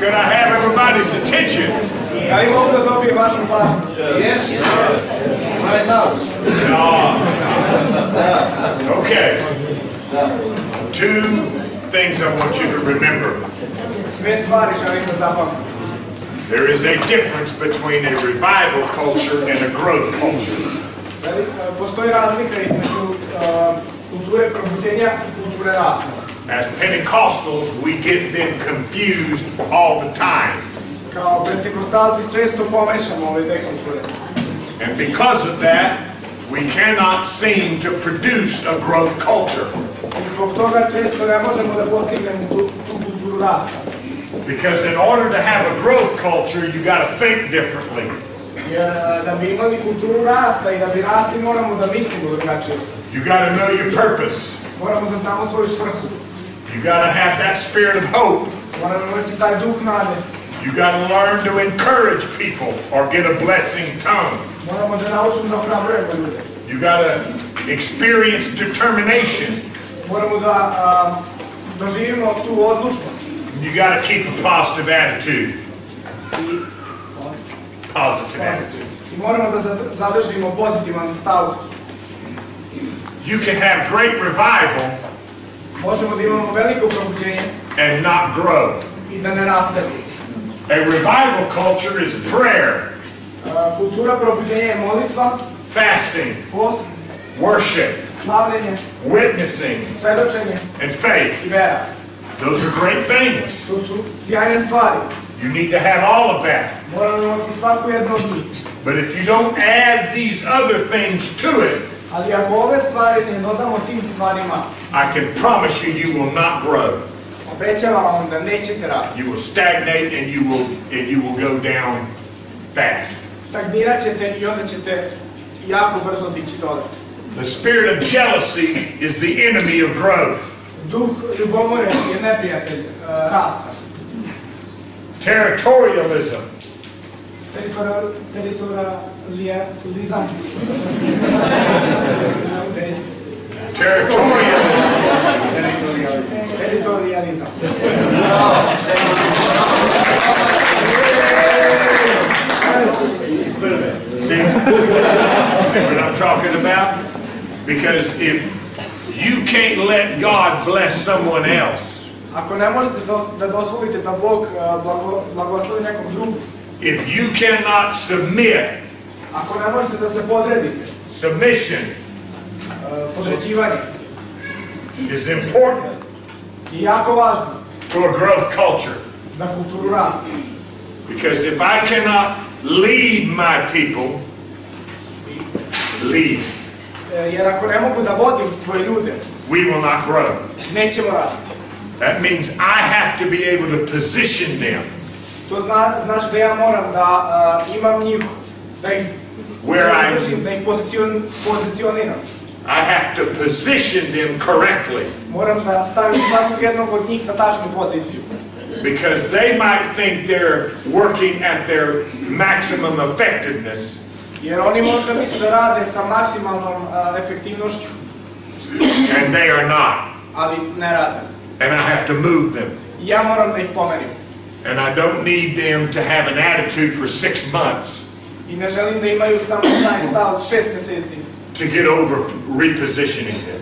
Could I have everybody's attention? Da li mogu da dobijem vašu pažnju? Right now. No. Okay. Two things I want you to remember. Dve stvari želim da zapamtim. There is a difference between a revival culture and a growth culture. Da li, Postoji razlika između kulture probuđenja i kulture rasta. As Pentecostals, we get them confused all the time. Kao pentekostalci često pomešamo ove dve. And because of that, we cannot seem to produce a growth culture. I zbog toga često ne možemo da postignemo tu, tu kulturu rasta. Because in order to have a growth culture, you got to think differently. Jer e, da bi imali kulturu rasta i da bi rasli moramo da mislimo drugačije. You got to know your purpose. Moramo da znamo svoju svrhu. You got to have that spirit of hope. Moramo imati taj duh nade. You got to learn to encourage people or get a blessing tongue. Moramo da naučimo da ohrabrujemo ljude. You got to experience determination. Moramo da a, doživimo tu odlučnost. You got to keep a positive attitude. Positive attitude. I moramo da zad- zadržimo pozitivan stav. You can have great revival Možemo da imamo veliko probuđenje and not grow. i da ne rastemo. A revival culture is prayer, Kultura probuđenja je molitva, fasting, post, worship, slavljenje, witnessing, svedočenje and faith. i vera. Those are great things. To su sjajne stvari. You need to have all of that. Moramo imati svaku jednu od njih. But if you don't add these other things to it, Ali ako ove stvari ne dodamo tim stvarima, I can promise you, you will not grow. obećavam vam da nećete rasti. You will stagnate and you will and you will go down fast. Stagnirat ćete i onda ćete jako brzo otići dole. The spirit of jealousy is the enemy of growth. Duh ljubomore je neprijatelj uh, rasta. Territorialism, Teritorializam. Territorialism. Teritorializam. See, see what I'm talking about? Because if you can't let God bless someone else, Ako ne možete do- da dozvolite da Bog blago, blagoslovi nekog drugog, if you cannot submit, ako ne možete da se podredite, submission podređivanje is important je jako važno for a growth culture. za kulturu rasta. Because if I cannot lead my people, lead, E, Jer ako ne mogu da vodim svoje ljude, we will not grow. nećemo rasti. That means I have to be able to position them To zna, znači da ja moram da uh, imam njih, da ih, Where da I- držim, da ih pozicion, pozicioniram. I have to position them correctly Moram da stavim svakog jednog od njih na tačnu poziciju. because they might think they're working at their maximum effectiveness, Jer oni možda misle da rade sa maksimalnom uh, efektivnošću, and they are not. ali ne rade. And I have to move them. Ja moram da ih pomerim. And I don't need them to have an attitude for six months I ne želim da imaju samo taj stav šest meseci. To get over repositioning them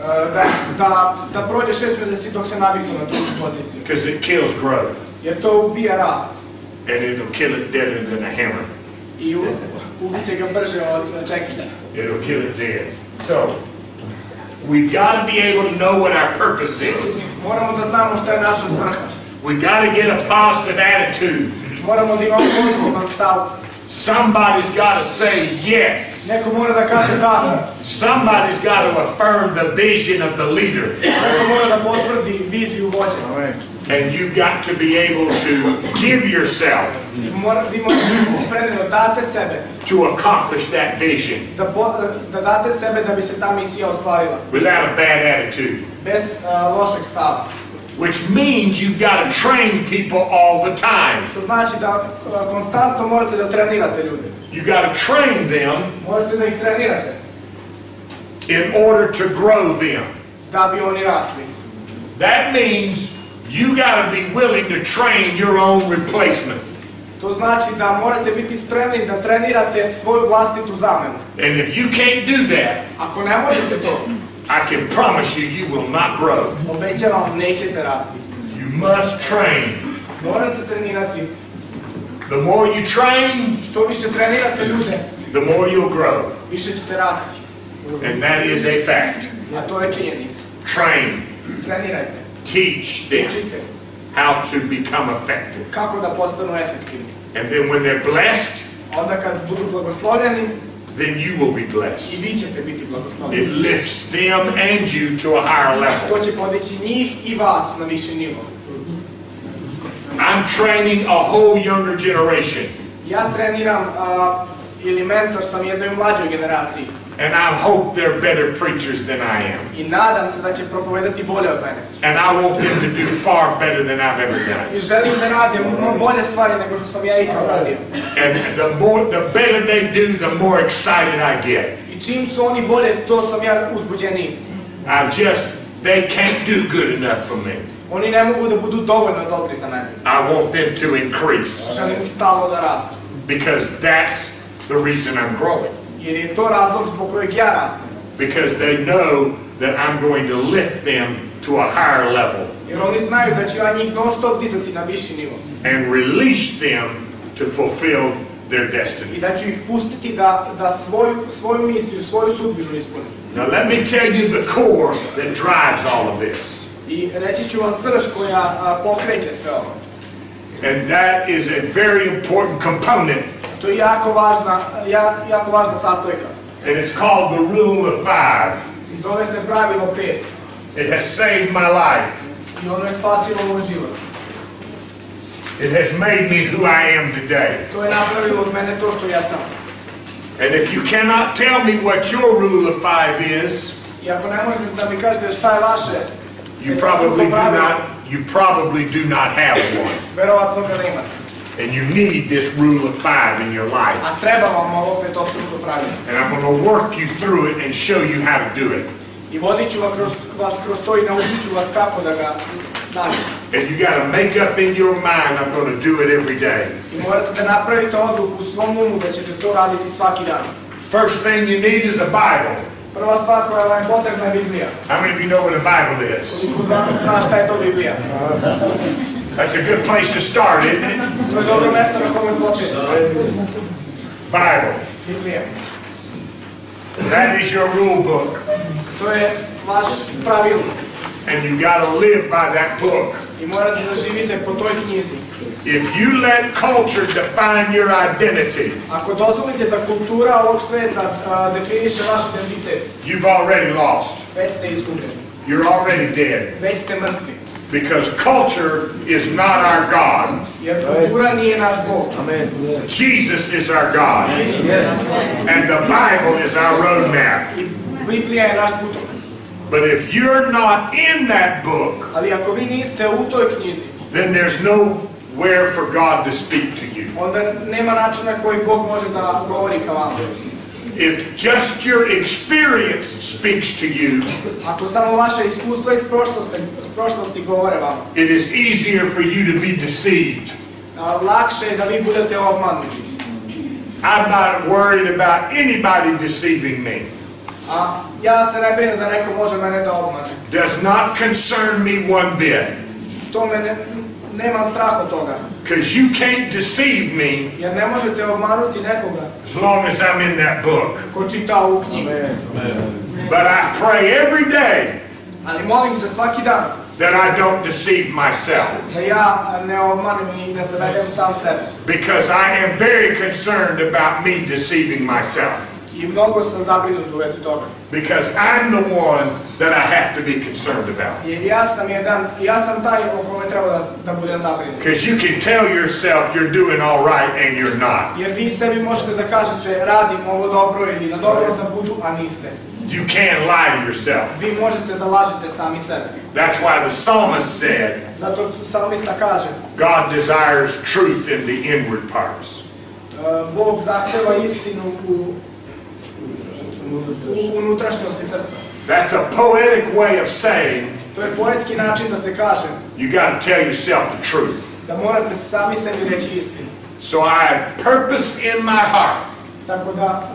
Uh, da, da, da prođe šest meseci dok se naviknu na tu poziciju. because it kills growth Jer to ubija rast. and it'll kill it deader than a hammer. I u, ubiće ga brže od čekića. It'll kill it dead. So, we've got to be able to know what our purpose is. Moramo da znamo šta je naša svrha. We got to get a positive attitude. Moramo da imamo pozitivan stav. Somebody's got to say yes. Neko mora da kaže da. Somebody's got to affirm the vision of the leader. Neko mora da potvrdi viziju vođe. And you got to be able to give yourself to accomplish that vision without a bad attitude. Bez uh, lošeg stava. Which means you've got to train people all the time. Što znači da uh, konstantno morate da trenirate ljude. You got to train them Morate da ih trenirate in order to grow them. da bi oni rasli. That means You got to be willing to train your own replacement. To znači da morate biti spremni da trenirate svoju vlastitu zamenu. And if you can't do that, Ako ne možete to, I can promise you, you will not grow. obećavam, nećete rasti. You must train. Morate trenirati. The more you train, Što više trenirate ljude, the more you'll grow. više ćete rasti. And that is a fact. A to je činjenica. Train, Trenirajte, teach them učite how to become effective. kako da postanu efektivni. And then when they're blessed, Onda kad budu blagoslovljeni, then you will be blessed. i vi ćete biti blagoslovljeni. It lifts them and you to a higher level. To će podići njih i vas na viši nivo. I'm training a whole younger generation. Ja treniram ili mentor sam jednoj mlađoj generaciji And I hope they're better preachers than I am. i nadam se da će propovedati bolje od mene. And I want them to do far better than I've ever done. I želim da rade mnogo bolje stvari nego što sam ja ikad radio. And the more, the better they do, the more excited I get. I čim su oni bolje, to sam ja uzbuđeniji. I just, they can't do good enough for me. Ne mogu da budu dovoljno dobri za mene. I want them to increase stalno da rastu. because that's the reason I'm growing. Jer je to razlog zbog kojeg ja rastem. Because they know that I'm going to lift them to a higher level Jer oni znaju da ću ja njih non stop dizati na viši nivo. and release them to fulfill their destiny. I da ću ih pustiti da, da svoju, svoju misiju, svoju sudbinu ispune. Now let me tell you the core that drives all of this. I reći ću vam srž koja a, pokreće sve ovo. And that is a very important component. To je jako važna, ja, jako važna sastojka. And it's called the rule of five. I zove se pravilo pet. It has saved my life. I ono je spasilo moj život. It has made me who I am today. To je napravilo od mene to što ja sam. And if you cannot tell me what your rule of five is, I ako ne možete da mi kažete šta je vaše, you probably do not you probably do not have one. verovatno ga nemate. And you need this rule of five in your life. A treba vam ovo petostruko pravilo. And I'm going to work you through it and show you how to do it. I vodit ću vas kroz, vas kroz to i naučit ću vas kako da ga radite. And you got to make up in your mind I'm going to do it every day. I morate da napravite odluku u svom umu da ćete to raditi svaki dan. First thing you need is a Bible. Prva stvar koja vam je potrebna je Biblija. How many of you know what a Bible is? Koliko od vas zna šta je to Biblija? That's a good place to start, isn't it? To je dobro mesto na kome početi. Bible. That is your rule book. To je vaš pravilnik. And you got to live by that book. I morate da živite po toj knjizi. If you let culture define your identity, Ako dozvolite da kultura ovog sveta a, definiše vaš identitet, you've already lost. već ste izgubljeni. You're already dead. Već ste mrtvi. Because culture is not our God. Jer kultura nije naš Bog. Jesus is our God. Isus. And the Bible is our roadmap. I Biblija je naš putokaz. But if you're not in that book, Ali ako vi niste u toj knjizi, then there's nowhere for God to speak to you. Onda nema načina koji Bog može da govori ka vama. If just your experience speaks to you, Ako samo vaše iskustva iz prošlosti, prošlosti govore vama, it is easier for you to be deceived. lakše je da vi budete obmanuti. I'm not worried about anybody deceiving me. A ja se ne brinem da neko može mene da obmane. Does not concern me one bit. To me ne, nemam strah od toga. Because you can't deceive me Jer ne možete obmanuti nekoga as long as I'm in that book. ko čita ovu knjigu. But I pray every day Ali molim se svaki dan that I don't deceive myself. da ja ne obmanem i ne zavedem sam sebe. Because I am very concerned about me deceiving myself. I mnogo sam zabrinut u vezi toga. Because I'm the one that I have to be concerned about. Jer ja sam jedan, ja sam taj o kome treba da, da budem zabrinut. Because you can tell yourself you're doing all right and you're not. Jer vi sebi možete da kažete radim ovo dobro ili na dobro sam putu, a niste. You can't lie to yourself. Vi možete da lažete sami sebe. That's why the psalmist said, Zato psalmista kaže, God desires truth in the inward parts. uh, Bog zahteva istinu u, u unutrašnjosti srca. That's a poetic way of saying To je poetski način da se kaže You got to tell yourself the truth. da morate sami sebi reći istinu. So I purpose in my heart. Tako da,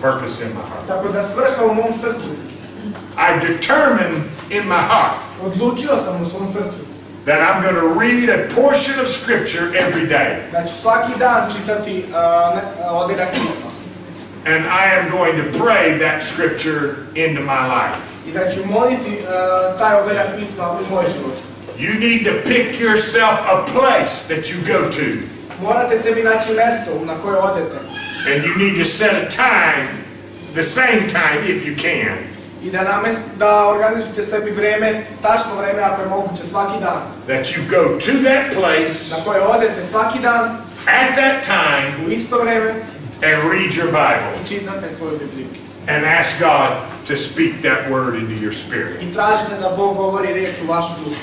Purpose in my heart. tako da svrha u mom srcu, I determine in my heart odlučio sam u svom srcu that I'm going to read a portion of scripture every day. da svaki dan čitati a, ne, pisma And I am going to pray that scripture into my life. i da ću moliti a, taj odinak pisma u moj život. You need to pick yourself a place that you go to. Morate sebi naći mesto na koje odete And you need to set a time, the same time if you can. I da, namest, da organizujete sebi vreme, tačno vreme ako je moguće svaki dan, That you go to that place na koje odete svaki dan at that time u isto vreme and read your Bible i čitate svoju Bibliju. and ask God to speak that word into your spirit. I tražite da Bog govori reč u vašu duhu.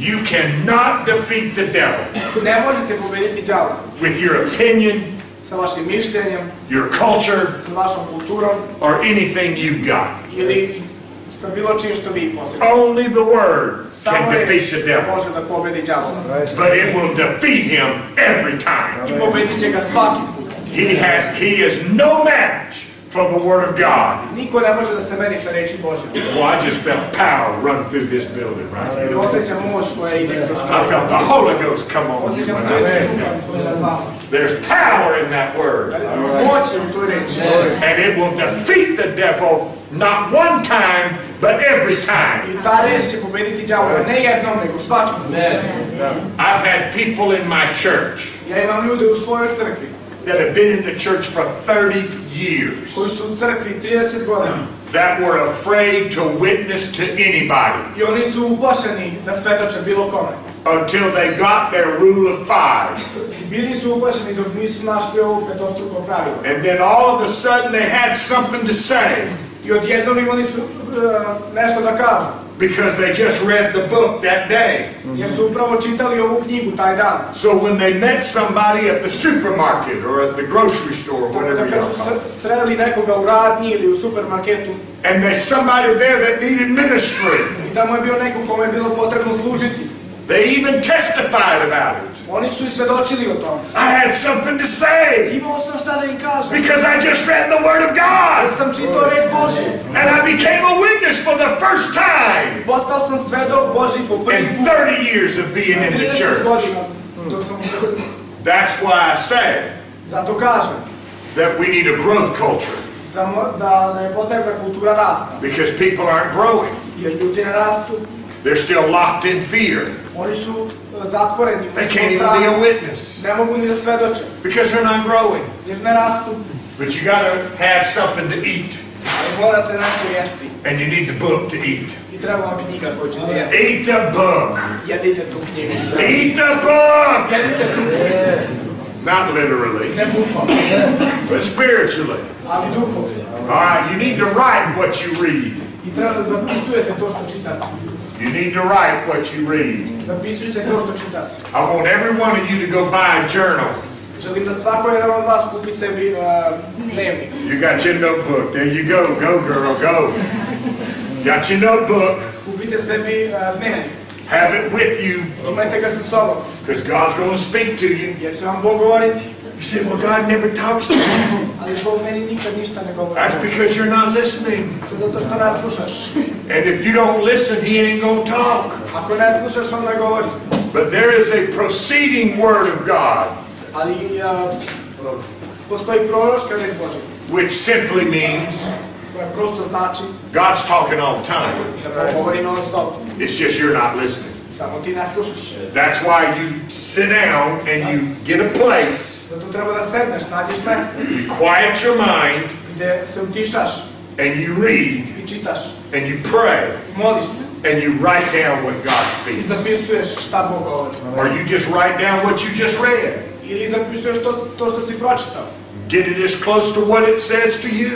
You cannot defeat the devil Ne možete pobediti đava with your opinion, sa vašim mišljenjem, your culture, sa vašom kulturom or anything you've got. ili sa bilo čim što vi posjedujete. Only the word can defeat the devil, može da pobedi đavola. but it will defeat him every time. I pobedit će ga svaki put. He has he is no match for the word of God. Niko ne može da se meri sa reči Božje. Well, I just felt power run through this building right osjećam moć koja ide kroz I felt the Holy Ghost come on Osjećam je vama. There's power in that word, Moć je u toj reči. and it will defeat the devil not one time, but every time. I ta reč će pobediti đavola ne jednom, nego svaki put. I've had people in my church Ja imam ljude u svojoj crkvi that have been in the church for 30 years koji su u crkvi 30 godina that were afraid to witness to anybody i oni su uplašeni da svedoče bilo kome. until they got their rule of five. I bili su uplašeni dok nisu našli ovo petostruko pravilo. And then all of a sudden they had something to say I odjednom imali su nešto da kažu. because they just read the book that day. Jer su upravo čitali ovu knjigu taj dan. So when they met somebody at the supermarket or at the grocery store, whatever you call it, sre- sreli nekoga u radnji ili u supermarketu and there's somebody there that needed ministry, i tamo je bio neko kome je bilo potrebno služiti. they even testified about it. Oni su i svedočili o tome. I had something to say Imao sam šta da im kažem. because I just read the Word of Jer God sam čitao reč Božje. and I became a witness for the first time Postao sam svedok Božji po prvi in 30 years of being in the church. dok sam. That's why I say Zato kažem that we need a growth culture za mo- da, da je potrebna kultura rasta. because people aren't growing. Jer ljudi ne rastu. They're still locked in fear. Oni su zatvoreni They can't even be a witness Ne mogu ni da svedoče. because they're not growing. Jer ne rastu. But you got to have something to eat, Ali morate nešto jesti. and you need the book to eat. I treba vam knjiga koju ćete jesti. Eat the book. Jedite tu knjigu. Eat the book. Jedite tu knjigu. Not literally, but spiritually. All right, you need to write what you read. I treba da zapisujete to što čitate. You need to write what you read. Zapisujte to što čitate. I want every one of you to go buy a journal. Želim da svako jedan od vas kupi sebi uh. You got your notebook. There you go. Go, girl, go. Got your notebook. Uh. Have it with you Imajte ga sa sobom. because God's going to speak to you. Jer će vam Bog govoriti. You say, well, God never talks to me. Ali Bog meni nikad ništa ne govori. That's because you're not listening. To zato što ne slušaš. And if you don't listen, he ain't going to talk. Ako ne slušaš, on ne govori. But there is a proceeding word of God, Ali postoji proroška reč Božja. which simply means Koja prosto znači God's talking all the time. da Bog govori non stop. It's just you're not listening. Samo ti ne slušaš. That's why you sit down and you get a place, Zato treba da sedneš, nađeš mesto you quiet your mind, gde se utišaš and you read, and you pray, Moliš se and you write down what God speaks. šta Bog govori. Or you just write down what you just read. Ili zapisuješ to, to što si pročitao. Get it as close to what it says to you.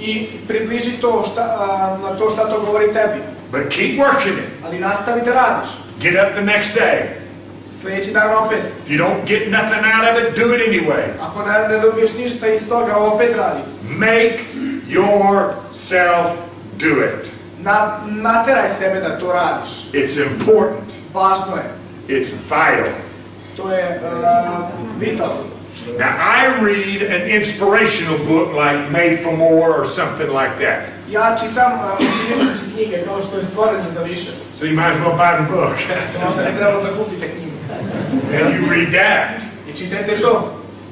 I približi to šta, a, na to šta to govori tebi. But keep working it. Ali nastavi da radiš. Get up the next day. Sljedeći dan opet. If you don't get nothing out of it, do it anyway. Ako ne, ne dobiješ ništa iz toga, opet radi. Make yourself do it. Na, nateraj sebe da to radiš. It's important. Važno je. It's vital. To je uh, vitalno. Now, I read an inspirational book like Made for More or something like that. Ja čitam uh, knjige kao što je stvorena za više. So you might as well buy the book. Možda ne trebalo da kupite knjigu. And you read that I čitajte to.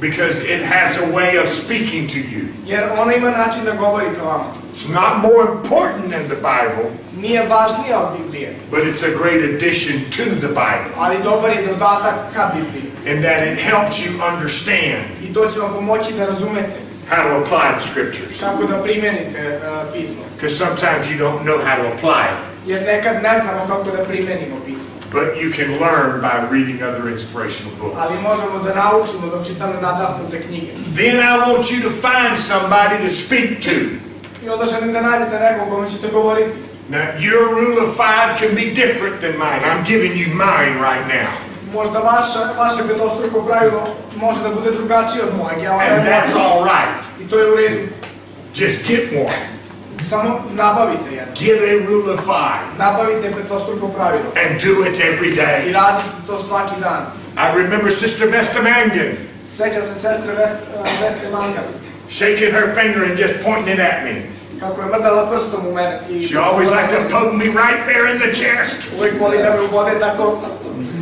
because it has a way of speaking to you. Jer ona ima način da govori ka vama. It's not more important than the Bible, Nije važnija od Biblije, but it's a great addition to the Bible ali dobar je dodatak ka Bibliji. in that it helps you understand I to će vam pomoći da razumete how to apply the scriptures. kako da primenite uh, pismo. Because sometimes you don't know how to apply it, Jer nekad ne znamo kako da primenimo pismo. But you can learn by reading other inspirational books. Ali možemo da naučimo dok čitamo nadahnute knjige. Then I want you to find somebody to speak to. I onda želim da nađete nekog kome ćete govoriti. Now, your rule of five can be different than mine. I'm giving you mine right now. Možda vaša, vaše petostruko pravilo može da bude drugačije od mojeg. Ja And that's all right. I to je u redu. Just get one. Samo nabavite jedan. Get a rule of five Nabavite petostruko pravilo. and do it every day. I day. radite to svaki dan. I remember Sister Vesta Mangan Sećam se sestre Vest, uh, Vestre shaking her finger and just pointing it at me. Kako je mrdala prstom u mene. I She always liked to poke me right there in the chest. Uvijek voli da me ubode tako.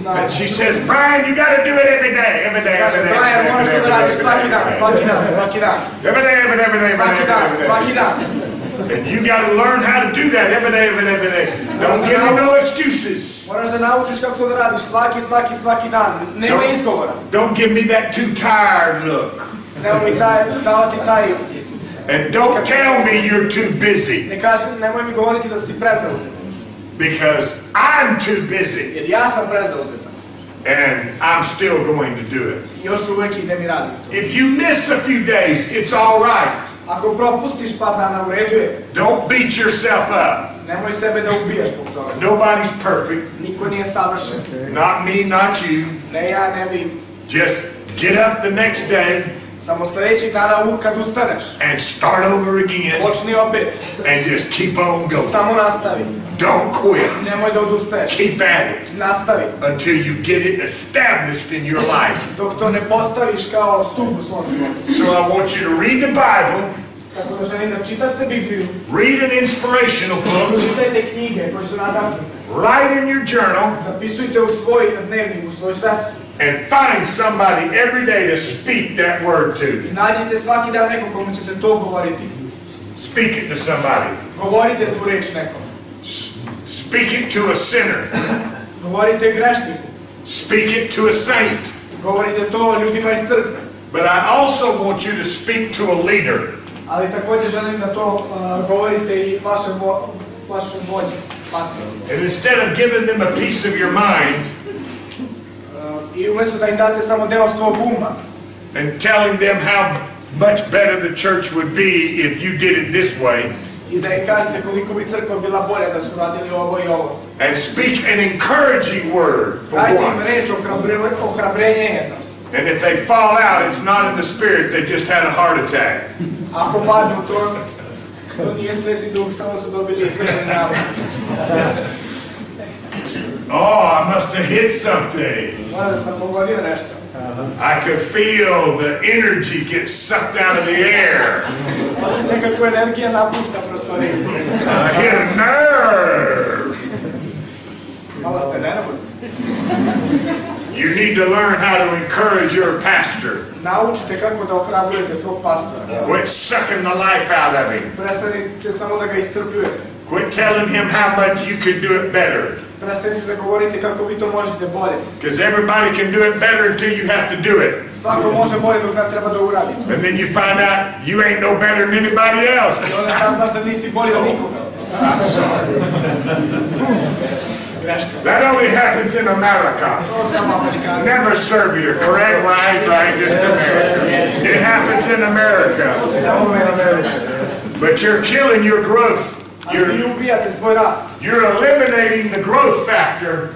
And she says, Brian, you got to do it every day, every day, every day, Brian, every day, moraš to every da day, radiš every svaki day, dan, every svaki day, dan, every day. svaki dan. Every day, every day, every day, every Svaki day, dan, every day. svaki dan. And you got to learn how to do that every day, every day, every day. Don't give me no excuses. Moraš da naučiš kako to da radiš svaki, svaki, svaki dan. Nema Dobro. izgovora. Don't give me that too tired look. Nemo mi taj, davati taj... And don't tell me you're too busy Ne kaži, nemoj mi govoriti da si prezauzet. because I'm too busy Jer ja sam prezauzetan. and I'm still going to do it. I još uvijek idem i radim to. If you miss a few days, it's all right. Ako propustiš par dana u redu je, Don't beat yourself up. nemoj sebe da zbog toga. Nobody's perfect. Niko nije savršen. Not me, not you. Ne ja, ne vi. Just get up the next day Samo sljedećeg dana kad ustaneš. and start over again Počni opet. and just keep on going. Samo nastavi. Don't quit. Nemoj da odustaješ. Keep at it Nastavi. until you get it established in your life. Dok to ne postaviš kao stup u svom životu. So I want you to read the Bible, Tako da želim da čitate Bibliju, read an inspirational book, čitajte knjige koje su nadahnute. write in your journal, Zapisujte u svoj dnevnik, u svoju svesku. And find somebody every day to speak that word to. I nađite svaki dan nekog kome ćete to govoriti. Speak it to somebody. Govorite tu reč nekom. Speak it to a sinner. Govorite grešniku. Speak it to a saint. Govorite to ljudima iz crkve. But I also want you to speak to a leader. Ali također želim da to uh, govorite i vašem, vo, vašem vođi, pastoru. And instead of giving them a piece of your mind I umjesto da im date samo deo svog uma and telling them how much better the church would be if you did it this way, i da im kažete koliko bi crkva bila bolja da su radili ovo i ovo. and speak an encouraging word for Dajte im reč ohrabrenje jedno. And if they fall out, it's not in the spirit, they just had a heart attack. Ako padnu, to, to nije sveti duh, samo su dobili srčani navod. Oh, I must have hit something. Mora sam pogodio nešto. I could feel the energy get sucked out of the air. Osjećam kako energija napušta prostoriju. I hit a nerve. Malo ste nervozni. You need to learn how to encourage your pastor. Naučite kako da ohrabrujete svog pastora. Quit sucking the life out of him. Prestanite samo da ga iscrpljujete. Quit telling him how much you can do it better. Prestanite da govorite kako vi to možete bolje. Because everybody can do it better until you have to do it. Svako može bolje dok ne treba da uradi. And then you find out you ain't no better than anybody else. I onda saznaš da nisi bolji od nikoga. I'm sorry. That only happens in America. To samo Amerikanci. Never Serbia, correct? Right, right, just America. It happens in America. To se samo u Americi. But you're killing your growth. Ali You're, vi ubijate svoj rast. you're eliminating the growth factor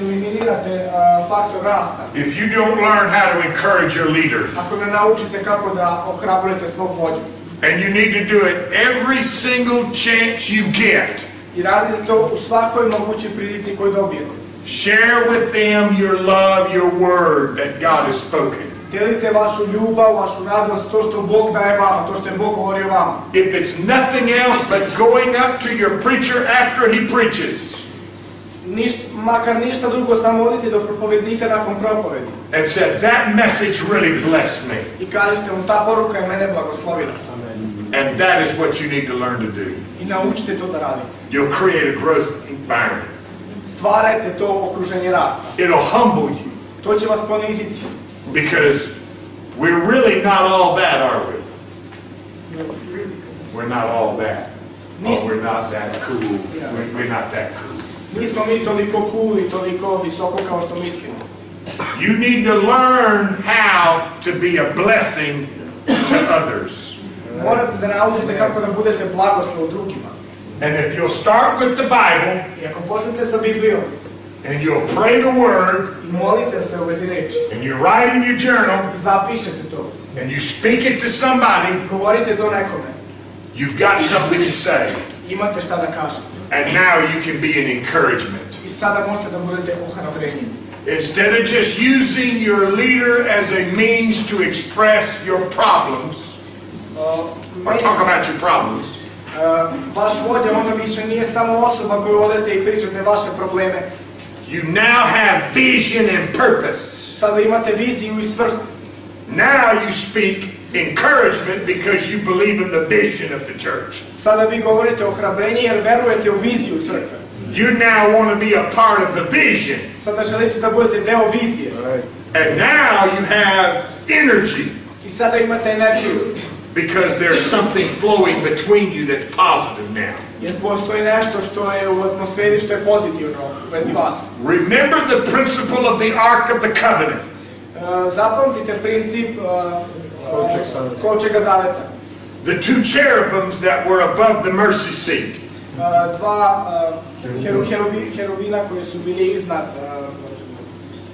Eliminirate a, uh, faktor rasta. if you don't learn how to encourage your leader. Ako ne naučite kako da ohrabrujete svog vođu. And you need to do it every single chance you get. I radite to u svakoj mogućoj prilici koju dobijete. Share with them your love, your word that God has spoken. Delite vašu ljubav, vašu radost, to što Bog daje vama, to što je Bog govorio vama. If it's nothing else but going up to your preacher after he preaches Niš, makar ništa drugo, samo odite do propovednika nakon propovedi. and said, That message really blessed me. I kažete mu, ta poruka je mene blagoslovila. And that is what you need to learn to do. I naučite to da radite. You'll create a growth environment. Stvarajte to okruženje rasta. It'll humble you To će vas poniziti. Because we're really not all that, are we? We're not all that. Oh, we're not that cool. We're we're not that cool. Nismo mi toliko cool i toliko visoko kao što mislimo. You need to learn how to be a blessing to others. Morate da naučite kako da budete blagoslov drugima. And if you'll start with the Bible I ako počnete sa Biblijom and you'll pray the word i molite se u vezi reči and you write in your journal i zapišete to, and you speak it to somebody, govorite to nekome, you've got something to say. imate šta da kažete. And now you can be an encouragement. I sada možete da budete ohrabrenje. Instead of just using your leader as a means to express your problems Uh, or talk about your problems, uh, vaš vođa onda više nije samo osoba koju odete i pričate vaše probleme. You now have vision and purpose. Sada imate viziju i svrhu. Now you speak encouragement because you believe in the vision of the church. Sada vi govorite ohrabrenje jer verujete u viziju crkve. You now want to be a part of the vision. Sada želite da budete deo vizije. And now you have energy I sada imate energiju. because there's something flowing between you that's positive now. Jer postoji nešto što je u atmosferi što je pozitivno u vezi vas. Remember the principle of the Ark of the Covenant. Uh, zapamtite princip uh, kovčega zaveta. The two cherubims that were above the mercy seat. Uh, dva uh, heru, herubina koji su bili iznad uh,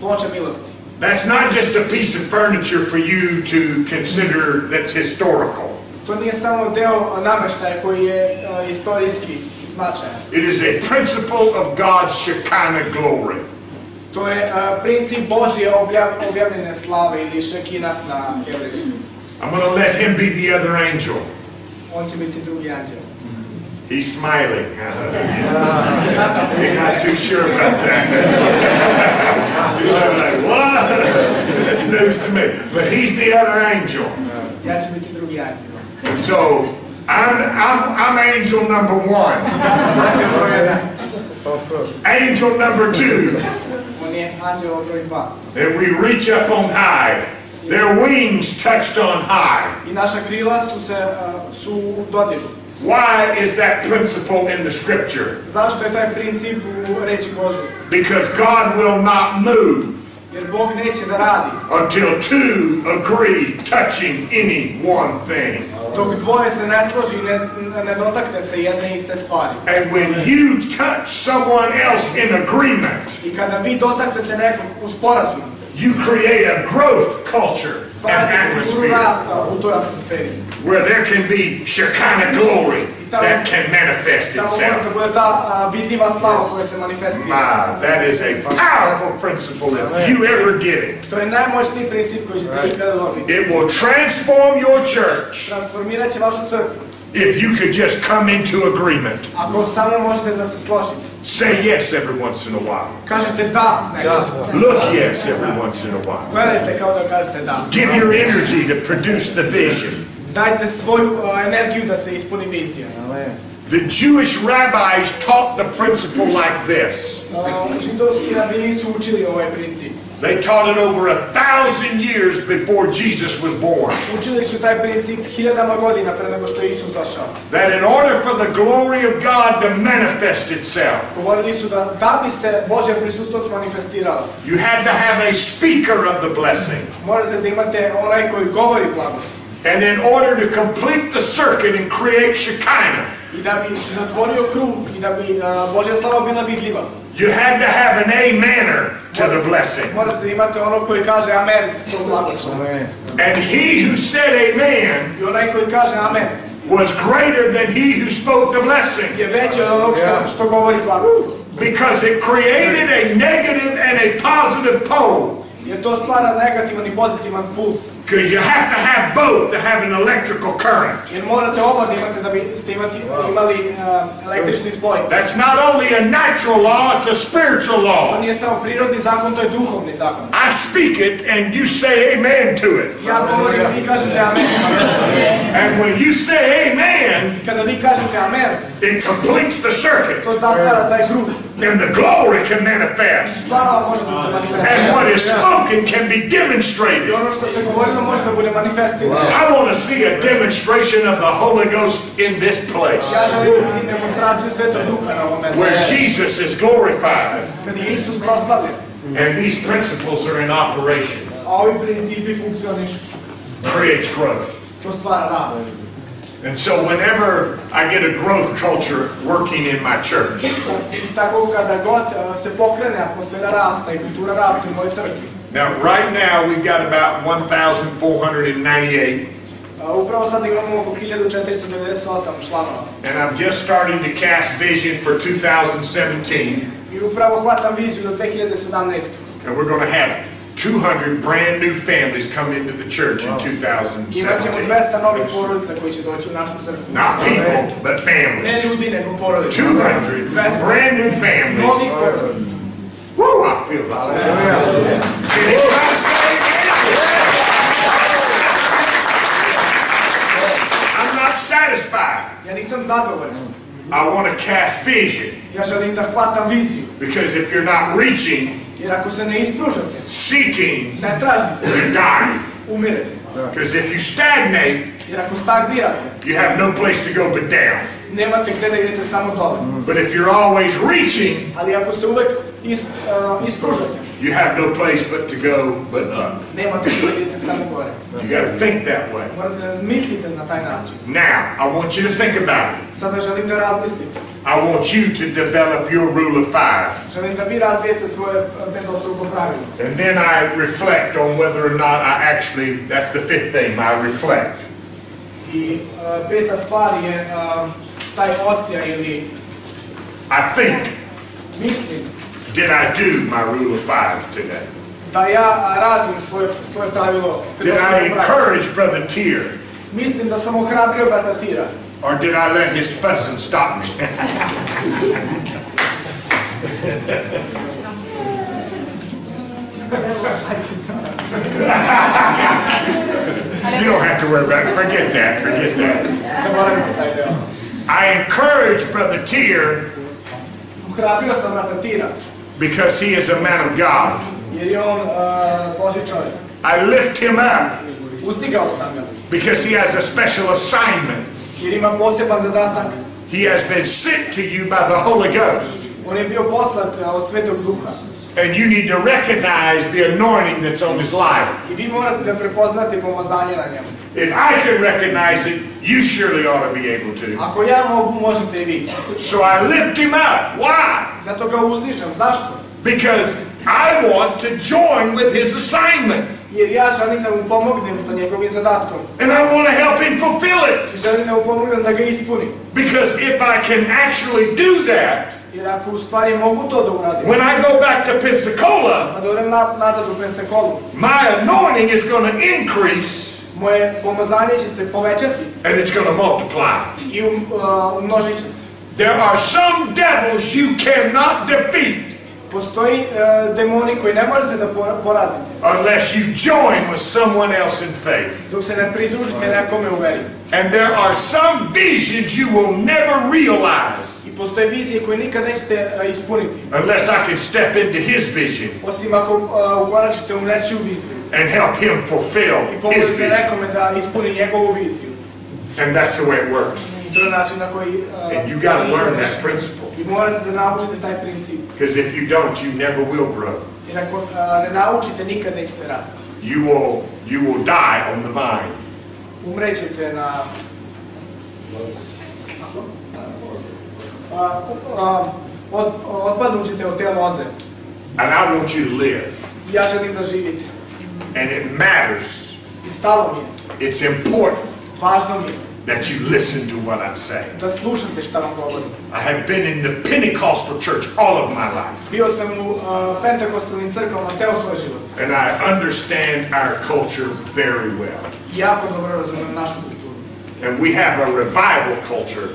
ploča milosti. That's not just a piece of furniture for you to consider that's historical. To nije samo deo nameštaja koji je uh, istorijski značajan. It is a principle of God's Shekinah glory. To je uh, princip Božje objav, objavljene slave ili šekinat na hebrejskom. I'm going to let him be the other angel. On će biti drugi anđel. He's smiling. He's not too sure about that. You're like, what? That's news to me. But he's the other angel. Ja ću biti drugi So I'm, I'm, I'm angel number one. Ja sam anđel broj jedan. Angel number two. On je anđel broj dva. And we reach up on high. Their wings touched on high. I naša krila su se su u dodiru. Why is that principle in the scripture? Zašto je taj princip u reči Božoj? Because God will not move Jer Bog neće da radi until two agree touching any one thing. Dok dvoje se ne složi i ne, ne dotakne se jedne iste stvari. And when you touch someone else in agreement, I kada vi dotaknete nekog u sporazumu, you create a growth culture and atmosphere rasta u toj atmosferi. where there can be Shekinah glory that can manifest Tamo itself. bude ta a, vidljiva slava koja se manifestira. Ah, that is a powerful principle if you ever get it. To je najmoćniji princip koji ćete ikada dobiti. It will transform your church Transformirat će vašu crkvu. if you could just come into agreement. Ako samo možete da se složite. Say yes every once in a while. Kažete da nekada. Look yes every once in a while. Gledajte kao da kažete da. Give your energy to produce the vision. Dajte svoju a, energiju da se ispuni vizija. The Jewish rabbis taught the principle like this. A, Židovski rabini su učili ovaj princip. They taught it over a thousand years before Jesus was born. Učili su taj princip hiljadama godina pre nego što je Isus došao. That in order for the glory of God to manifest itself, Govorili su da da bi se Božja prisutnost manifestirala, you had to have a speaker of the blessing. Morate da imate onaj koji govori blagost. And in order to complete the circuit and create Shekinah, I da bi se zatvorio krug i da bi a, Božja slava bila you had to have an amener to the blessing. Morate da imate ono koji kaže amen tom blagoslovu. And he who said amen I onaj koji kaže amen was greater than he who spoke the blessing je veći od onog što, što govori blagoslov. because it created a negative and a positive pole. Jer to stvara negativan i pozitivan puls. Because you have to have both to have an electrical current. Jer morate oba da imate da biste imali uh, električni spoj. That's not only a natural law, it's a spiritual To law. nije samo prirodni zakon, to je duhovni zakon. I speak it and you say amen to it. Ja govorim, vi kažete amen. And when you say amen, Kada vi kažete amen, it completes the circuit to zatvara taj krug. And the glory can manifest. Slava može da se And what is spoken can be demonstrated. ono što se govorilo može da bude manifestirano. I want to see a demonstration of the Holy Ghost in this place Ja želim da vidim demonstraciju Svetog Duha na ovom mjestu. where Jesus is glorified Kad je Isus proslavljen, and these principles are in operation. a ovi principi funkcionišu, Creates growth. To stvara rast. And so whenever I get a growth culture working in my church, I tako kada god se pokrene atmosfera rasta i kultura rasta u mojoj crkvi, now right now we've got about 1,498 uh, upravo sad imamo oko 1498 članova. and I'm just starting to cast vision for 2017 I upravo hvatam viziju do 2017. and we're going to have 200 brand new families come into the church in Imat 2017. 200 novih porodica koji će doći u našu crkvu. Not people, but families. ljudi, nego porodice. 200 200 brand new families. Woo, I feel that. Can anybody say amen? I'm not satisfied. Ja nisam zadovoljan. I want to cast vision Ja želim da hvatam viziju. because if you're not reaching, Jer ako se ne ispružate, seeking, ne tražite, you die. umirete. Because if you stagnate, Jer ako stagnirate, you have no place to go but down. nemate gde da idete samo dole. But if you're always reaching, Ali ako se uvek is, uh, ispružate, you have no place but to go but up. nemate da idete samo gore. You got to think that way. Morate mislite na taj način. Now, I want you to think about it. Sada želim da razmislite. I want you to develop your rule of five. Želim da vi razvijete svoje petostruko pravilo. And then I reflect on whether or not I actually, that's the fifth thing, I reflect. I eh, peta stvar je eh, taj ocija ili I think, did I do my rule of five today? da ja radim svoje, svoje pravilo. Did I encourage Brother Tier? Mislim da sam ohrabrio brata Tira. Or did I let his fussing stop me? You don't have to worry about it. Forget that. Forget that. Zaboravim taj deo. I encourage Brother Tier Ohrabrio sam brata Tira, because he is a man of God. jer je on Boži čovjek. I lift him up Uzdigao sam ga, because he has a special assignment. Jer ima poseban zadatak. He has been sent to you by the Holy Ghost. On je bio poslat od Svetog Duha. And you need to recognize the anointing that's on his life. I vi morate da prepoznate pomazanje na njemu. If I can recognize it, you surely ought to be able to. Ako ja mogu, možete i vi. So I lift him up. Why? Zato ga uzdižem. Zašto? Because I want to join with his assignment. Jer ja želim da mu pomognem sa njegovim zadatkom. And I want to help him fulfill it. I želim da mu pomognem da ga ispuni. Because if I can actually do that, Jer ako u stvari mogu to da uradim, when I go back to Pensacola, kada odem na, nazad u Pensekolu, my anointing is going to increase moje pomazanje će se povećati and it's going to multiply. i um, uh, umnožit će se. There are some devils you cannot defeat Postoji uh, demoni koji ne možete da porazite unless you join with someone else in faith. dok se ne pridružite nekome u veri. And there are some visions you will never realize I postoje vizije koje nikad nećete uh, ispuniti. unless I can step into his vision Osim ako uh, ukoračite u nečiju viziju and help him fulfill i his pomožete vision. nekome da ispuni njegovu viziju. And that's the way it works. To je način na koji uh, And you got to learn that principle. I morate da naučite taj princip. Because if you don't, you never will grow. Jer ako uh, ne naučite, nikad nećete rasti. You will, you will die on the vine. Umrećete na... A, a, od, odpadnut ćete od te loze. And I want you to live. Ja želim da živite. And it matters. I stalo mi je, It's important važno mi je that you listen to what I'm saying. da slušate šta vam govorim. I have been in the Pentecostal church all of my life. Bio sam u pentekostalnim crkvama ceo svoj. And I understand our culture very well. I jako dobro razumem našu. And we have a revival culture,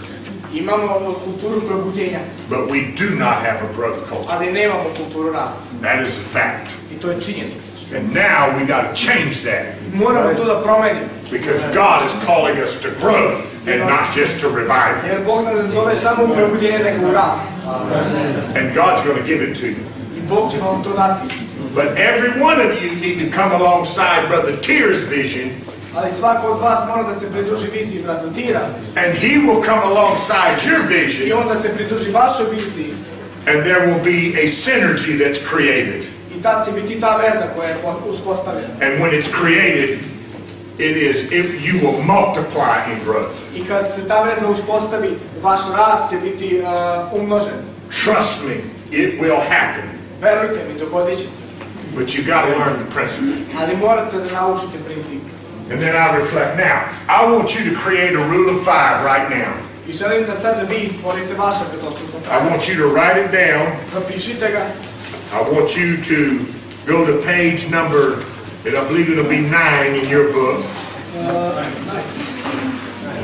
Imamo kulturu probuđenja, but we do not have a growth culture. ali nemamo kulturu rasta. That is a fact. I to je činjenica. And now we got to change that Moramo to da promenimo. because God is calling us to growth and not just to revival. Jer Bog nas zove samo u probuđenje, nego u rast. And God's going to give it to you. I Bog će vam to dati. But every one of you need to come alongside Brother Tier's vision, Ali svako od vas mora da se pridruži viziji brata Tira and he will come alongside your i vision, onda se pridruži vašoj viziji and there will be a synergy that's created. Tad će biti ta veza koja je po- uspostavljena. And when it's created, it is it, you will multiply in growth. I kad se ta veza uspostavi, vaš rast će biti uh, umnožen. Trust me, it will happen. Verujte mi, dogodit će se. But you got to learn the principle. Ali morate da naučite princip. And then I reflect. Now, I want you to create a rule of five right now. I želim da sada vi stvorite vaše petostupno I want you to write it down. Zapišite ga. I want you to go to page number, and I believe it'll be nine in your book.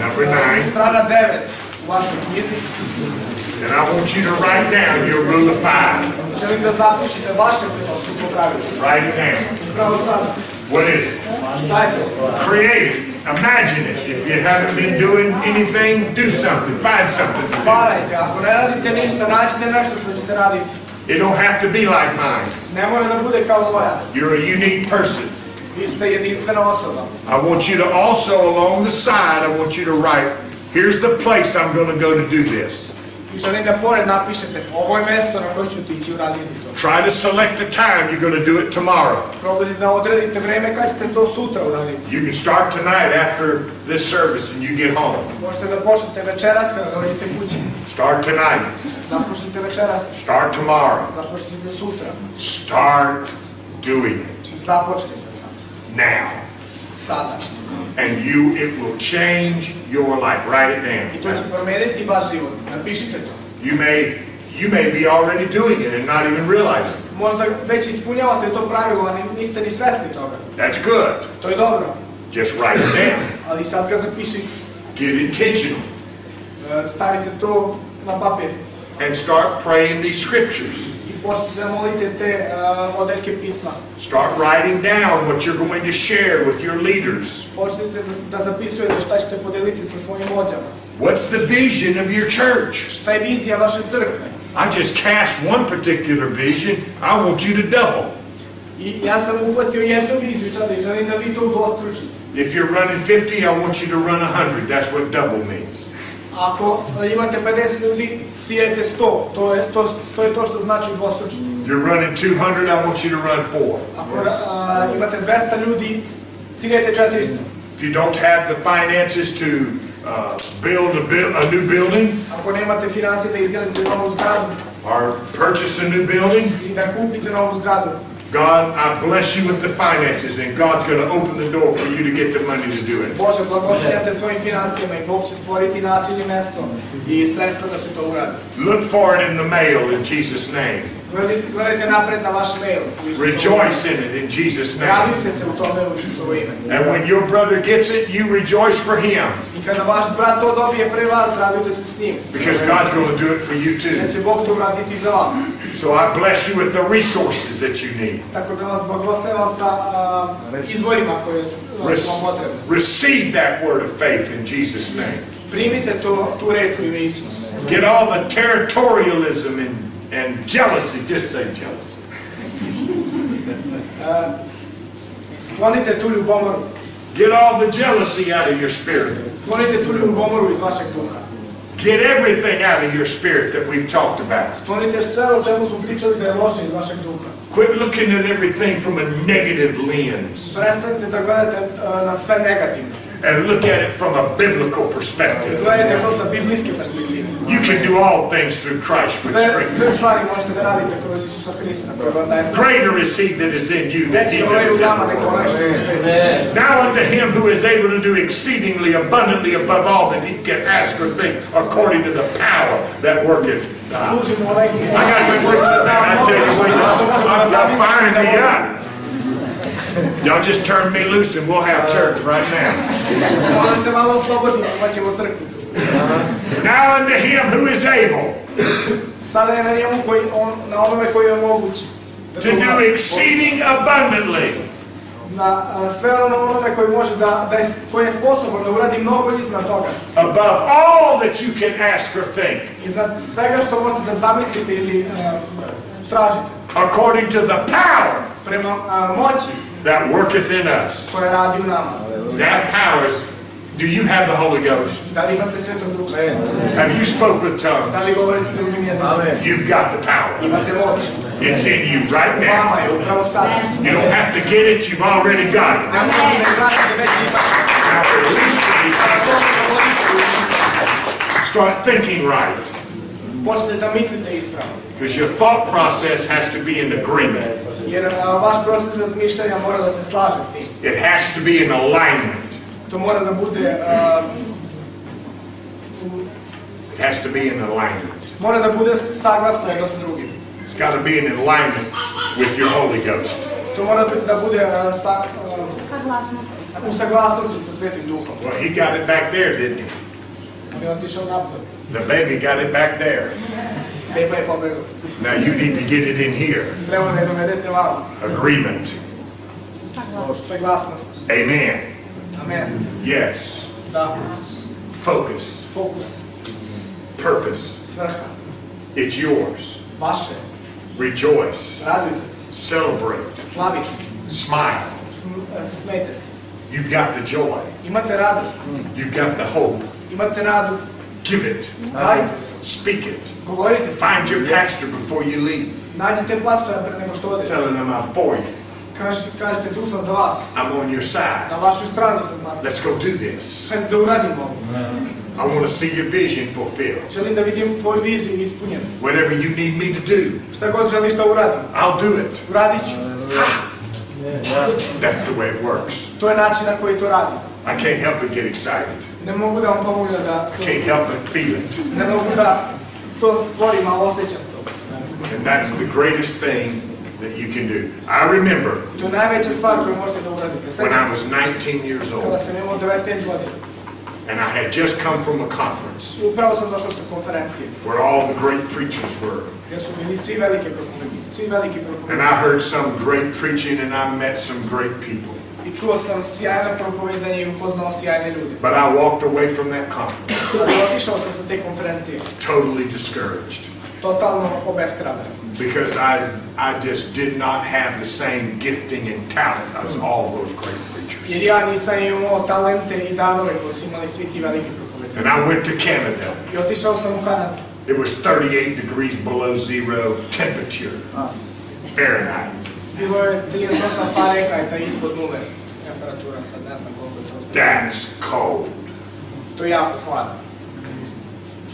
Number nine. Strana 9 u vašoj knjizi. And I want you to write down your rule of five. Želim da zapišete vaše petostupno pravilo. Write it down. What is it? Šta je to? Create it. Imagine it. If you haven't been doing anything, do something. Find something to do. Stvarajte. Ako ne radite ništa, nađite nešto što ćete raditi. It don't have to be like mine. Ne mora da bude kao moja. You're a unique person. Vi ste jedinstvena osoba. I want you to also, along the side, I want you to write, here's the place I'm going to go to do this. Želim da pored napišete ovo je mesto na koje ću otići uraditi to. Try to select a time you're going to do it tomorrow. Probajte da odredite vreme kad ćete to sutra uraditi. You can start tonight after this service and you get home. Možete da počnete večeras kada dođete kući. Start tonight. Započnite večeras. Start tomorrow. Započnite sutra. Start doing it Započnite sad. now. Sada. And you, it will change your life. Write it down. će promijeniti vaš život. Zapišite to. You may, you may be already doing it and not even realizing. Možda već ispunjavate to pravilo, a niste ni svesni toga. That's good. To je dobro. Just write it down. Ali sad ga zapišite. Get intentional. Eh, e, Stavite to na papir. and start praying these scriptures. I počnite da molite te pisma. Start writing down what you're going to share with your leaders. Počnite da- da zapisujete šta ćete podeliti sa svojim. What's the vision of your church? Šta je vizija vaše crkve? I just cast one particular vision. I want you to double. I ja sam uhvatio jednu viziju sada i želim da vi to udvostručite. If you're running 50, I want you to run 100. That's what double means. Ako imate 50 ljudi, ciljajte 100. To je to, to, je to što znači udvostručiti. If you're running 200, I want you to run 4. Ako a, imate 200 ljudi, ciljajte 400. If you don't have the finances to uh, build a, a new building Ako nemate financije da izgradite novu zgradu or purchase a new building, i da kupite novu zgradu, God, I bless you with the finances, and God's going to open the door for you to get the money to do it. Bože, blagoslовljate svojim financijama i Bog će stvoriti način i mesto i sredstva da se to uradi. Look for it in the mail in Jesus' name. Gledajte, napred na vaš mail. Rejoice in it in Jesus' name. Radujte se u tome u Isusovo ime. And when your brother gets it, you rejoice for him I kada vaš brat to dobije pre vas, radujte se s njim. because God's going to do it for you Jer too. će Bog to uraditi i za vas. So I bless you with the resources that you need. Tako da vas sa izvorima koje vam potrebne. Receive that word of faith in Jesus' name. Primite to, tu reč u ime Isus. Get all the territorialism and, and jealousy, just say jealousy. Uh, sklonite tu ljubomoru. Get all the jealousy out of your spirit. Sklonite tu ljubomoru iz vašeg duha. Get everything out of your spirit that we've talked about. Sklonite sve o čemu smo pričali da je loše iz vašeg duha. Quit looking at everything from a negative lens Prestanite da gledate a, na sve negativno. and look at it from a biblical perspective. Gledajte to sa biblijske perspektive. You can do all things through Christ which Sve, sve strengthens. stvari možete da radite kroz Isusa Hrista koji vam daje snagu. Greater is he that is in you than he Veći that ovaj is in the world. onaj što je u svetu. Now unto him who is able to do exceedingly abundantly above all that he can ask or think according to the power that worketh. I got to preach it, man. I tell you what, y'all, y'all firing me up. Y'all just turn me loose and we'll have church right now. Samo da se malo oslobodimo, imat ćemo crkvu. Now unto him who is able Sada je na njemu koji, on, na onome koji je mogući. Da to do exceeding abundantly Na sve ono onome koji može da, da je, koji je sposoban da uradi mnogo iznad toga. above all that you can ask or think, Iznad svega što možete da zamislite ili tražite. according to the power Prema moći that worketh in us. koja radi u nama. That powers. Do you have the Holy Ghost? Da li imate svetog duha? Have you spoke with Da tongues? li govorite drugim jezicima? You've got the power. It's in you right now. je. You don't have to get it, you've already got it. Ne morate da tražite već imate. Now release it. Sada slobodno koristite. Start thinking right. Počnete da mislite ispravno. Because your thought process has to be in agreement. Jer a, vaš proces razmišljanja mora da se slaže s tim. It has to be in alignment. To mora da bude a, It has to be in alignment. mora da bude saglasno jedno sa drugim. It's got to be in alignment with your Holy Ghost. To mora da bude a, sa, a, Saglasnost. u saglasnosti sa Svetim Duhom. Well, he got it back there, didn't he? On je otišao napad. The baby got it back there. Beba je pobegao. Now you need to get it in here. Treba da je dovedete vamo. Agreement. Saglasnost. Amen. Amen. Yes. Focus. Fokus. Purpose. It's yours. Vaše. Rejoice. Radujte se. Celebrate. Slavite. Smile. Eh, Smejte se. You've got the joy. Imate radost. You've got the hope. Imate nadu. Give it. Dajte. Speak it. Govorite. Find your pastor before you leave. Nađite pastora pre nego što odete. Telling him I'm for you. Kaž, kažete tu sam za vas. I'm on your side. Na vašoj strani sam pastor. Let's go do this. Hajde da uradimo. I want to see your vision fulfilled. Želim da vidim tvoju viziju ispunjenu. Whatever you need me to do, Šta god želiš da uradim. I'll do it. Uradit ću. That's the way it works. To je način na koji to radim. I can't help but get excited. Ne mogu da vam pomogu da se... Can't help but feel it. Ne mogu da to stvorim, ali osjećam to. And that's the greatest thing that you can do. I remember To je najveća stvar koju možete da uradite. when I Sećam was se 19 years kada old sam imao 19 godina. and I had just come from a conference I upravo sam došao sa konferencije. where all the great preachers were. Gdje su bili svi velike propovednici. Svi veliki And I heard some great preaching and I met some great people. I čuo sam sjajno propovedanje i upoznao sjajne ljude. But I walked away from that conference Ali otišao sam sa te konferencije. totally discouraged Totalno obeshrabren. Because I, I just did not have the same gifting and talent as all those great preachers. ja nisam imao talente i darove koje su imali svi ti veliki propovednici. And I went to Canada. I otišao sam u Kanadu. It was 38 degrees below zero temperature, Fahrenheit. Bilo je 38 Fahrenheita ispod nule temperatura, sad ne znam koliko je to stvarno. That's cold. To je jako hladno.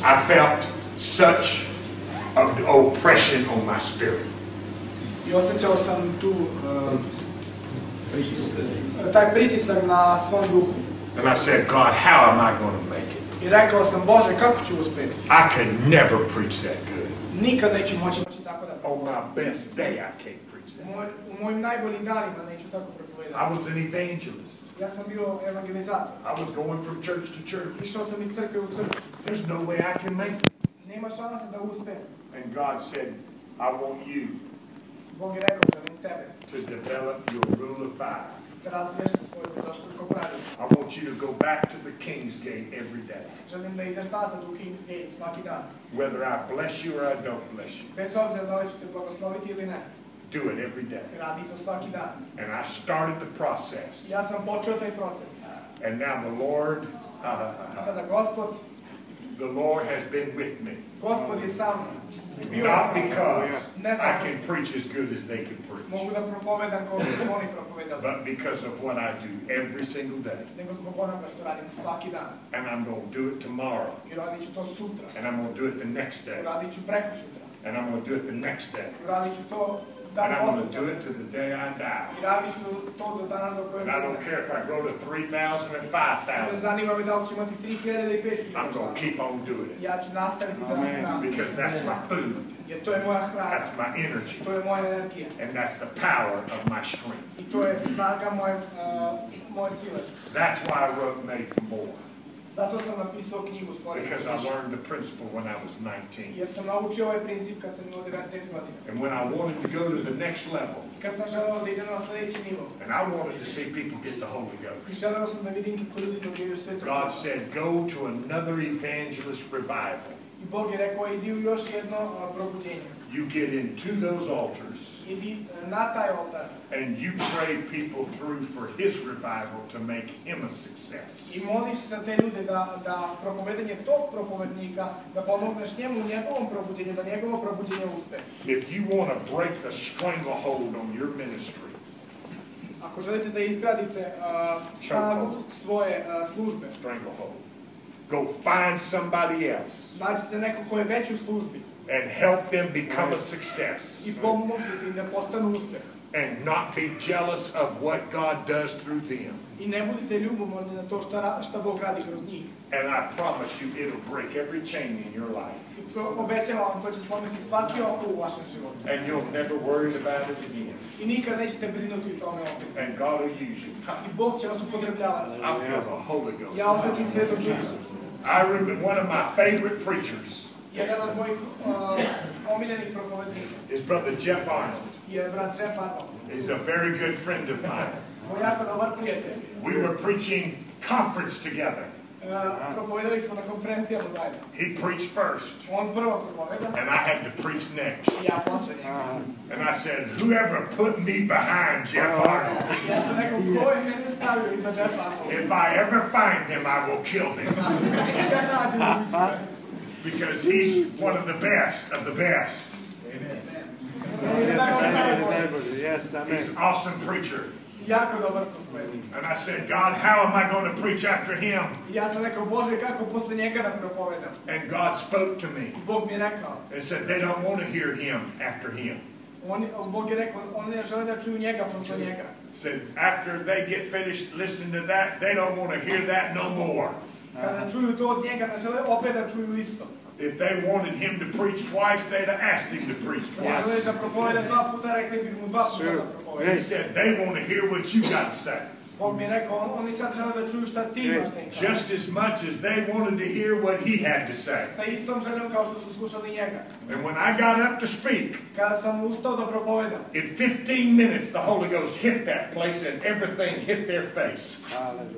I felt such oppression on my spirit. I osjećao sam tu uh, taj pritisak na svom duhu. And I said, God, how am I going to make it? I rekao sam, Bože, kako ću uspjeti? I could never preach that good. Nikad neću moći moći tako da On my best day, I can't preach that. moj, u mojim najboljim danima neću tako propovedati. I was an evangelist. Ja sam bio evangelizator. I was going from church to church. Išao sam iz crkve u crkvu. There's no way I can make it. Nema šanse da uspijem. And God said, I want you Bog je rekao, želim tebe to develop your rule of five. da razviješ svoje prostruko pravilo. I want you to go back to the King's Gate every day. Želim da ideš nazad u King's Gate svaki dan. Whether I bless you or I don't bless you, Bez obzira da li ću te blagosloviti ili ne. do it every day. Radi to svaki dan. And I started the process. Ja sam počeo taj proces. And now the Lord, Sada Gospod The Lord has been with me. Gospod je sa mnom. I bio je Not because I can preach as good as they can preach, mogu da propovedam kao što oni propovedali, but because of what I do every single day. nego zbog onoga što radim svaki dan. And I'm going to do it tomorrow. I radit ću to sutra. And I'm going to do it the next day. Radit ću preko sutra. And I'm going to do it the next day. Radit ću to And I'm going to do it to the day I die. I radit ću to do dana do kojeg And I don't care if I grow to 3,000 and 5,000. Zanima me da li ću imati 3000 ili 5000 I'm going to keep on doing it. Ja ću nastaviti da rastim. Because that's my food. Jer to je moja hrana. That's my energy. To je moja energija. And that's the power of my strength. I to je snaga moje, uh, moje sile. That's why I wrote Made for More. Zato sam napisao knjigu Stvoriti Because I learned the principle when I was 19. Jer sam naučio ovaj princip kad sam imao 19 godina. And when I wanted to go to the next level, I kad sam želeo da idem na sljedeći nivo. and I wanted to see people get the Holy Ghost, I želeo sam da vidim kako ljudi dobijaju sveto. God said, go to another evangelist revival. I Bog je rekao, idi u još jedno probuđenje. You get into those altars Idi na taj oltar and you pray people through for his revival to make him a success. i moliš za te ljude da, da propovedanje tog propovednika, da pomogneš njemu u njegovom probuđenju, da njegovo probuđenje uspe. If you want to break the stranglehold on your ministry, Ako želite da izgradite a, snagu svoje a, službe, stranglehold, go find somebody else. nađite neko ko je već u službi and help them become a success i pomognite im da postanu uspeh. and not be jealous of what God does through them. I ne budite ljubomorni na to šta, ra- šta Bog radi kroz njih. And I promise you, it'll break every chain in your life. I to obećavam vam, to će slomiti svaki oko u vašem životu. And you'll never worry about it again. I nikad nećete brinuti o tome opet. And God will use you. I Bog će vas upotrebljavati. I feel the Holy Ghost. Ja osjećam svetog duha. I remember one of my favorite preachers Jedan od mojih uh, omiljenih propovednika is Brother Jeff Arnold. je brat Jeff Arnold. He's a very good friend of mine. Moj dobar prijatelj. We were preaching conference together. Uh, smo na konferencijama zajedno. He preached first, On prvo propoveda and I had to preach next. ja posle njega. And I said, whoever put me behind Jeff Arnold, Ja sam rekao, ko je mene stavio iza Jeff Arnold? if I ever find him, I will kill him. Kad nađem ubiću ga. Because he's one of the best of the best. On je jedan od najboljih. Najbolji, yes, He's amen. an awesome preacher. Jako dobar propovednik. And I said, God, how am I going to preach after him? I ja sam rekao, Bože, kako posle njega da propovedam? And God spoke to me I Bog mi je rekao, and said, they don't want to hear him after him. on, Bog je rekao, oni ne žele da čuju njega posle njega. Said, after they get finished listening to that, they don't want to hear that no more. Kada uh-huh. čuju to od njega, ne žele opet da čuju isto. If they wanted him to preach twice, they'd have asked him to preach twice. da propoveda dva puta, rekli bi mu dva puta da Sure. propoveda. He said, they want to hear what you got to say. Bog mi je rekao, oni sad žele da čuju šta ti imaš da im kažeš. Just as much as they wanted to hear what he had to say. Sa istom željom kao što su slušali njega. And when I got up to speak, Kada sam ustao da propovedam, in 15 minutes, the Holy Ghost hit that place and everything hit their face.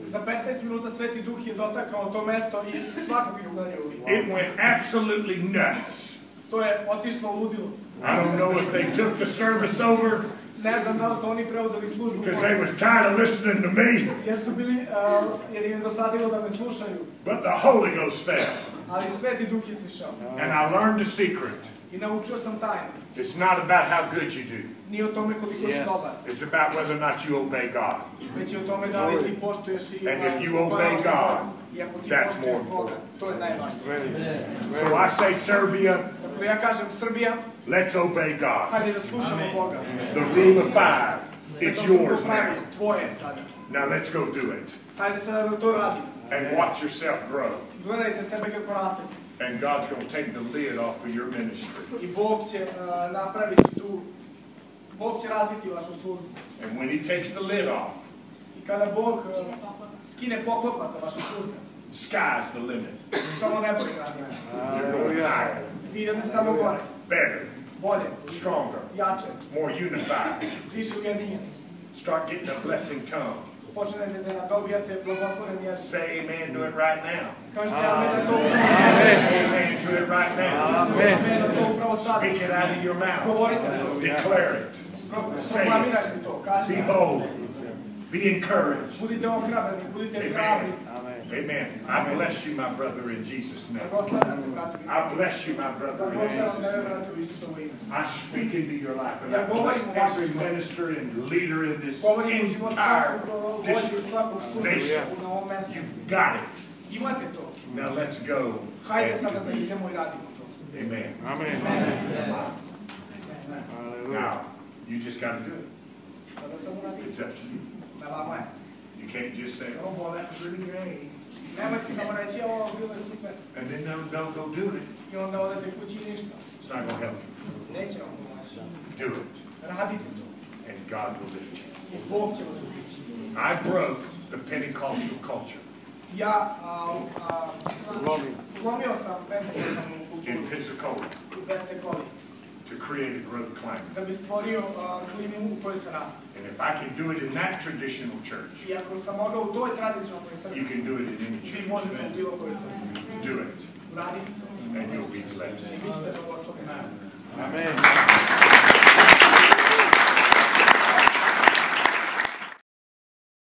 Za 15 minuta Sveti Duh je dotakao to mesto i svakog je udario u lice. It went absolutely nuts. To je otišlo ludilo. I don't know if they took the service over Ne znam da li su oni preuzeli službu because they was tired of listening to me, jer su bili, uh, jer im je dosadilo da me slušaju, but the Holy Ghost fell. ali Sveti Duh je sišao. And I learned the secret. I naučio sam tajnu. It's not about how good you do. Nije o tome koliko si dobar, It's about whether or not you obey God. već je o tome da li ti poštuješ i And if you obey God, Bogu. I ako ti that's more important. to je najvažnije. So I say, Serbia, Dakle, ja kažem, Srbija, let's obey God. hajde da slušamo Boga. The rule of five, it's yours now. Tvoje je sada. Now let's go do it. Hajde sada da to radimo. And watch yourself grow. Gledajte sebe kako rastete. And God's going to take the lid off of your ministry. I Bog će uh, napraviti tu, Bog će razviti vašu službu. And when He takes the lid off, I kada Bog uh, skine poklopa sa vaše službe, the sky's the limit. samo nebo je granica. You're going higher, Vi idete samo gore, better, bolje, stronger, jače, more unified. više ujedinjeni. Start getting a blessing tongue. Počnete da dobijate blagosloven jezik. Say amen to it right now. Kažete amen na to upravo Say amen to it right now. sada. Amen na to upravo sada. Speak it out of your mouth. Govorite. Declare it. Proklamirajte to. Be bold. Be encouraged. Budite ohrabreni, budite hrabri. Amen. Amen. I bless you, my brother, in Jesus' name. Blagoslavljam te, bratu. I bless you, my brother, in Jesus' name. bratu, u Isusovo ime. I speak into your life and I bless every minister and leader in this Govorim u život entire svakog vođe i district. Nation. na ovom mjestu. You got it. Now let's go. Hajde and sada do da it. idemo i radimo to. Amen. Amen. Now, you just got to do it. Sada samo radimo. It's up to you. Na vama je. You can't just say, oh, well, that was really great. Nemojte samo reći, ovo bilo je super. And then no, no, go do it. I onda odete kući i ništa. It's not going to help you. Neće vam pomoći. Do it. Radite to. And God will lift you. I Bog će vas ubići. I broke the Pentecostal culture Ja a, a, slomio sam pentagonalnu in kulturu Pensacola u Pensekoli to create a growth climate. da bi stvorio a, klimu u kojoj se raste. And if I can do it in that traditional church, I ako sam mogao u toj tradicionalnoj you can do it in any vi church. možete u bilo kojoj crkvi. Do it, Uradite to and you'll be blessed. i vi ćete blagosloveni. Amen.